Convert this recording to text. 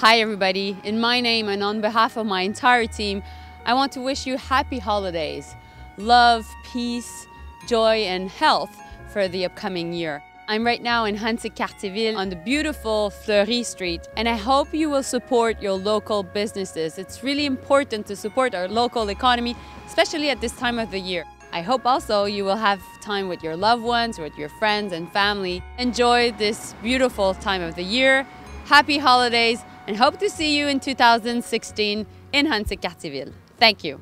Hi everybody, in my name and on behalf of my entire team, I want to wish you happy holidays, love, peace, joy and health for the upcoming year. I'm right now in Ahuntsic-Cartierville on the beautiful Fleury Street and I hope you will support your local businesses. It's really important to support our local economy, especially at this time of the year. I hope also you will have time with your loved ones, with your friends and family. Enjoy this beautiful time of the year. Happy holidays and hope to see you in 2016 in Ahuntsic-Cartierville. Thank you.